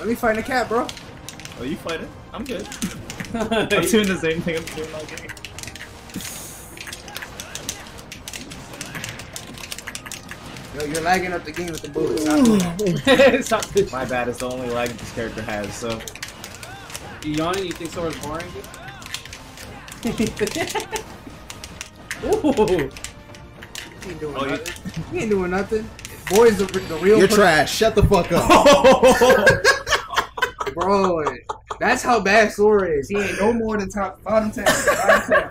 let me find a cat, bro. Oh, you fight it. I'm good. I'm doing the same thing I'm doing all game. Yo, you're lagging up the game with the bullets. Stop Stop this. My bad. It's the only lag this character has. So You yawning? You think someone's boring? Ooh. He ain't doing Oh, you- nothing. He ain't doing nothing. Boy's the, the real You're trash. Shut the fuck up. Bro. That's how bad Sora is. He ain't no more than top bottom ten. Bottom ten.